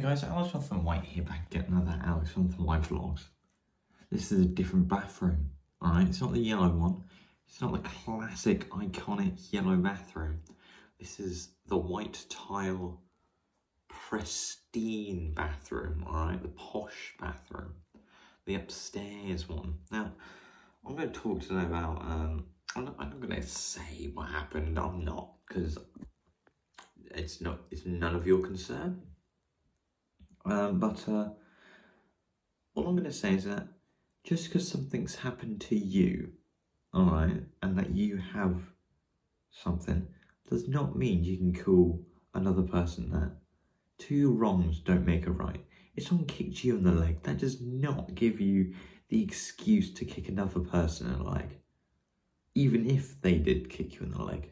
Hey guys, Alex Jonathan White here back get another Alex Jonathan White vlogs. This is a different bathroom, alright? It's not the yellow one. It's not the classic, iconic yellow bathroom. This is the white tile, pristine bathroom, alright? The posh bathroom. The upstairs one. Now, I'm going to talk today about, um, I'm not, I'm not going to say what happened, I'm not, because it's not, it's none of your concern. Um, but uh, all I'm going to say is that just because something's happened to you, all right, and that you have something, does not mean you can call another person that. Two wrongs don't make a right. If someone kicked you in the leg, that does not give you the excuse to kick another person in the leg. Even if they did kick you in the leg,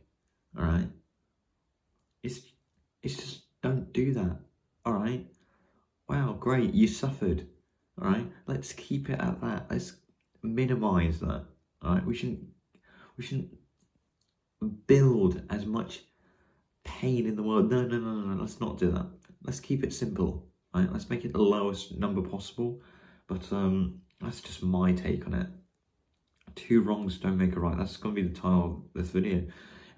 all right? It's, it's just, don't do that, all right? Great, you suffered. All right, let's keep it at that. Let's minimize that. All right, we shouldn't we shouldn't build as much pain in the world. No, no, no, no. Let's not do that. Let's keep it simple. Right, let's make it the lowest number possible. But um, that's just my take on it. Two wrongs don't make a right. That's going to be the title of this video.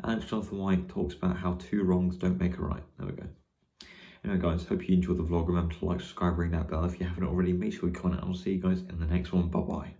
Alex Jonathan White talks about how two wrongs don't make a right. There we go. Anyway guys, hope you enjoyed the vlog. Remember to like, subscribe, ring that bell if you haven't already. Make sure you comment and I'll see you guys in the next one. Bye bye.